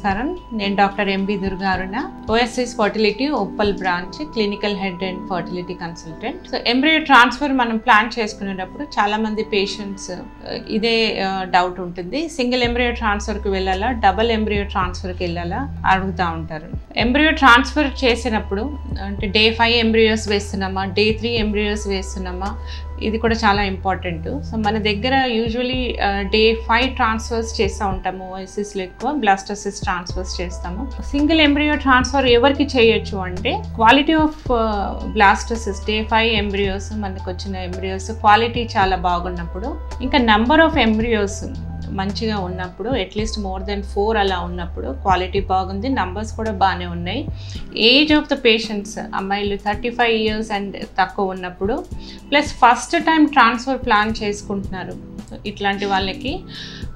నమస్కారం. నేను doctor M B Durga Aruna OSS fertility Uppal branch clinical head and fertility consultant. So embryo transfer మనం plan చేసుకునేటప్పుడు చాలా మంది పేషెంట్స్ ఇదే డౌట్ ఉంటుంది. సింగిల్ ఎంబ్రియో ట్రాన్స్ఫర్కి వెళ్ళాలా? డబల్ ఎంబ్రియో ట్రాన్స్ఫర్కి వెళ్ళాలా? అడుగుతూ ఉంటారు. ఎంబ్రియో ట్రాన్స్ఫర్ చేసినప్పుడు అంటే డే ఫైవ్ ఎంబ్రియోస్ వేస్తున్నామా? డే త్రీ ఎంబ్రియోస్ వేస్తున్నామా? ఇది కూడా చాలా ఇంపార్టెంట్ సో మన దగ్గర యూజువలీ డే ఫైవ్ ట్రాన్స్ఫర్స్ చేస్తూ ఉంటాము ఓఎస్ఎస్లో ఎక్కువ బ్లాస్టోసిస్ ట్రాన్స్ఫర్స్ చేస్తాము. సింగిల్ ఎంబ్రియో ట్రాన్స్ఫర్ ఎవరికి చేయొచ్చు అంటే quality of blastocyst day five embryos మనకు వచ్చిన ఎంబ్రియోస్ క్వాలిటీ చాలా బాగున్నప్పుడు ఇంకా నెంబర్ ఆఫ్ ఎంబ్రియోస్ మంచిగా ఉన్నప్పుడు అట్లీస్ట్ మోర్ దెన్ ఫోర్ అలా ఉన్నప్పుడు క్వాలిటీ బాగుంది నంబర్స్ కూడా బాగానే ఉన్నాయి. ఏజ్ ఆఫ్ ద పేషెంట్స్ అమ్మాయిలు థర్టీ ఫైవ్ ఇయర్స్ అండ్ తక్కువ ఉన్నప్పుడు plus first time transfer plan చేసుకుంటున్నారు. ఇట్లాంటి వాళ్ళకి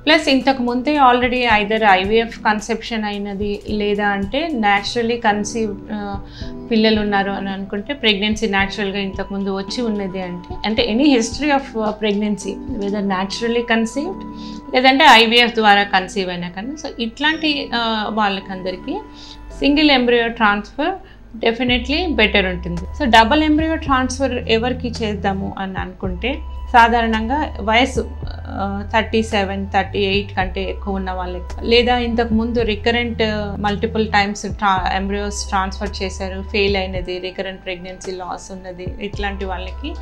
ప్లస్ ఇంతకు ముందే ఆల్రెడీ ఐదర్ ఐవీఎఫ్ కన్సెప్షన్ అయినది లేదా అంటే న్యాచురలీ కన్సీవ్ పిల్లలు ఉన్నారు అని అనుకుంటే ప్రెగ్నెన్సీ న్యాచురల్గా ఇంతకుముందు వచ్చి ఉన్నది అంటే అంటే any history of pregnancy whether naturally conceived లేదంటే ఐవీఎఫ్ ద్వారా కన్సీవ్ అయినా కానీ. సో ఇట్లాంటి వాళ్ళకందరికీ single embryo transfer definitely better ఉంటుంది. సో డబల్ ఎంబ్రియో ట్రాన్స్ఫర్ ఎవరికి చేద్దాము అని అనుకుంటే సాధారణంగా వయసు థర్టీ సెవెన్ థర్టీ ఎయిట్ కంటే ఎక్కువ ఉన్న వాళ్ళకి లేదా ఇంతకు ముందు రికరెంట్ మల్టిపుల్ టైమ్స్ ట్రా ఎంబ్రియోస్ ట్రాన్స్ఫర్ చేశారు ఫెయిల్ అయినది రికరెంట్ ప్రెగ్నెన్సీ లాస్ ఉన్నది ఇట్లాంటి వాళ్ళకి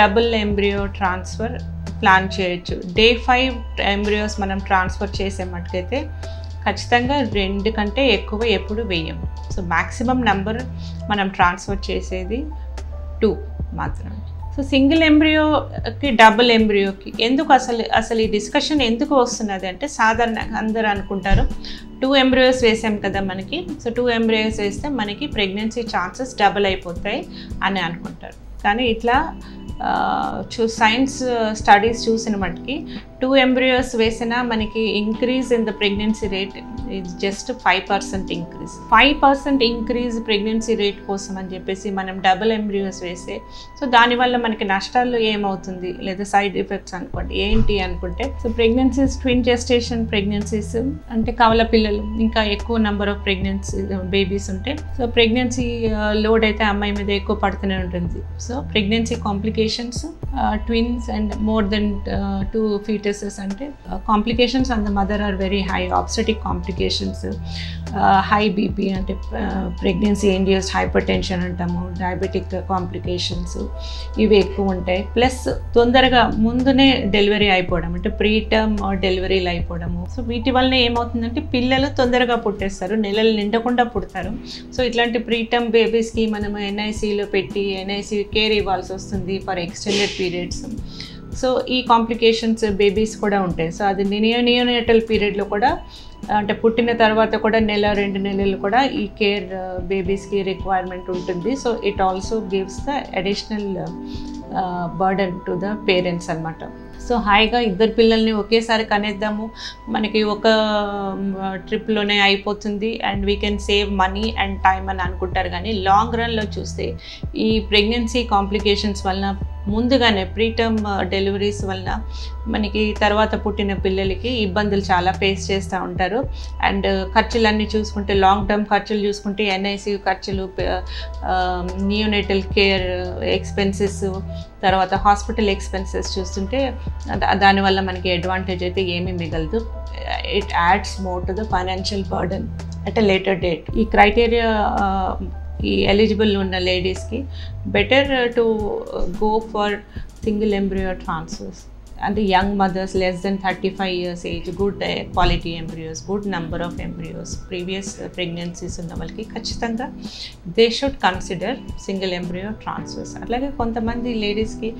డబుల్ ఎంబ్రియో ట్రాన్స్ఫర్ ప్లాన్ చేయొచ్చు. డే ఫైవ్ ఎంబ్రియోస్ మనం ట్రాన్స్ఫర్ చేసే మటుకైతే ఖచ్చితంగా రెండు కంటే ఎక్కువ ఎప్పుడు వేయము సో మ్యాక్సిమం నెంబర్ మనం ట్రాన్స్ఫర్ చేసేది టూ మాత్రమే. సో సింగిల్ ఎంబ్రియోకి డబుల్ ఎంబ్రియోకి ఎందుకు అసలు అసలు ఈ డిస్కషన్ ఎందుకు వస్తున్నది అంటే సాధారణంగా అందరూ అనుకుంటారు. టూ ఎంబ్రియోస్ వేసాం కదా మనకి. సో టూ ఎంబ్రియోస్ వేస్తే మనకి ప్రెగ్నెన్సీ ఛాన్సెస్ డబుల్ అయిపోతాయి అని అనుకుంటారు. కానీ ఇట్లా చూ సైన్స్ స్టడీస్ చూసిన మటుకి టూ ఎంబ్రియోస్ వేసినా మనకి increase in the pregnancy rate it's just five percent increase five percent increase pregnancy rate కోసం అని చెప్పేసి మనం డబుల్ ఎంబ్రియోస్ వేస్తే సో దానివల్ల మనకి నష్టాలు ఏమవుతుంది? లేదా సైడ్ ఎఫెక్ట్స్ అనుకోండి. ఏంటి అనుకుంటే so pregnancies twin gestation pregnancies అంటే కవల పిల్లలు ఇంకా ఎక్కువ నెంబర్ ఆఫ్ ప్రెగ్నెన్సీ బేబీస్ ఉంటే సో ప్రెగ్నెన్సీ లోడ్ uh, అయితే అమ్మాయి మీద ఎక్కువ పడుతూనే ఉంటుంది. So pregnancy complications twins and more than two foetuses అంటే complications and the mother are very high obstetric complications high BP అంటే ప్రెగ్నెన్సీ ఇండ్యూస్డ్ హైపర్ టెన్షన్ అంటాము డయాబెటిక్ కాంప్లికేషన్స్ ఇవి ఎక్కువ ఉంటాయి. ప్లస్ తొందరగా ముందునే డెలివరీ అయిపోవడం అంటే ప్రీ టర్మ్ డెలివరీలు అయిపోవడము. సో వీటి వలన ఏమవుతుందంటే పిల్లలు తొందరగా పుట్టేస్తారు నెలలు నిండకుండా పుడతారు. సో ఇట్లాంటి ప్రీ టర్మ్ బేబీస్కి మనం ఎన్ఐసిలో పెట్టి ఎన్ఐసి కేర్ ఇవ్వాల్సి వస్తుంది ఫర్ ఎక్స్టెండెడ్ పీరియడ్స్ సో ఈ కాంప్లికేషన్స్ బేబీస్ కూడా ఉంటాయి. సో అది నియో నియోనేటల్ పీరియడ్లో కూడా అంటే పుట్టిన తర్వాత కూడా నెల రెండు నెలలు కూడా ఈ కేర్ బేబీస్కి రిక్వైర్మెంట్ ఉంటుంది. So it also gives the additional burden to the parents అనమాట సో హాయిగా ఇద్దరు పిల్లల్ని ఒకేసారి కనేద్దాము. మనకి ఒక ట్రిప్లోనే అయిపోతుంది and we can save money and time అని అనుకుంటారు. కానీ లాంగ్ రన్లో చూస్తే ఈ ప్రెగ్నెన్సీ కాంప్లికేషన్స్ వలన ముందుగానే ప్రీటర్మ్ డెలివరీస్ వలన మనకి తర్వాత పుట్టిన పిల్లలకి ఇబ్బందులు చాలా ఫేస్ చేస్తూ ఉంటారు. అండ్ ఖర్చులన్నీ చూసుకుంటే లాంగ్ టర్మ్ ఖర్చులు చూసుకుంటే ఎన్ఐసి ఖర్చులు నియోనేటల్ కేర్ ఎక్స్పెన్సెస్ తర్వాత హాస్పిటల్ ఎక్స్పెన్సెస్ చూస్తుంటే దానివల్ల మనకి అడ్వాంటేజ్ అయితే ఏమీ మిగలదు. It adds more to the financial burden at a later date ఈ క్రైటీరియా ఈ ఎలిజిబుల్ ఉన్న లేడీస్కి better to go for single embryo transfers అంటే young mothers less than thirty five years age good quality embryos good number of embryos previous pregnancies ఉన్న వాళ్ళకి ఖచ్చితంగా they should consider single embryo transfers అలాగే కొంతమంది లేడీస్కి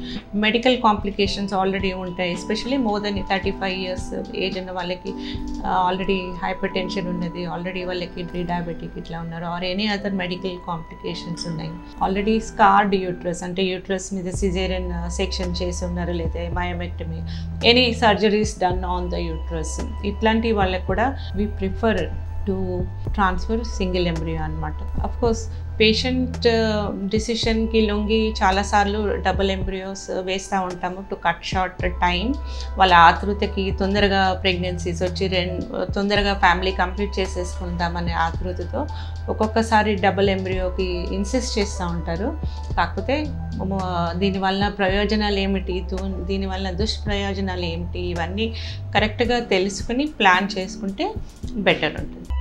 medical complications already ఉంటాయి. Especially more than thirty five years age ఉన్న వాళ్ళకి already hypertension ఉన్నది ఆల్రెడీ వాళ్ళకి ప్రీ డయాబెటిక్ ఇట్లా ఉన్నారు or any other medical complications ఉన్నాయి. ఆల్రెడీ స్కార్డ్ యూట్రస్ అంటే యూట్రస్ మీద సిజేరియన్ సెక్షన్ చేసి ఉన్నారు లేదా myomectomy any surgeries done on the uterus ఇట్లాంటి వాళ్ళకి కూడా we prefer to transfer single embryo అనమాట కోర్స్ పేషెంట్ డిసిషన్కి లొంగి చాలాసార్లు డబుల్ ఎంబ్రియోస్ వేస్తూ ఉంటాము టు కట్ షార్ట్ టైం వాళ్ళ ఆతృతకి తొందరగా ప్రెగ్నెన్సీస్ వచ్చి రెండు తొందరగా ఫ్యామిలీ కంప్లీట్ చేసేసుకుందామనే ఆతృతతో ఒక్కొక్కసారి డబుల్ ఎంబ్రియోకి ఇన్సిస్ట్ చేస్తూ ఉంటారు. కాకపోతే దీనివల్ల ప్రయోజనాలు ఏమిటి దు- దీనివల్ల దుష్ప్రయోజనాలు ఏమిటి ఇవన్నీ కరెక్ట్గా తెలుసుకుని ప్లాన్ చేసుకుంటే బెటర్ ఉంటుంది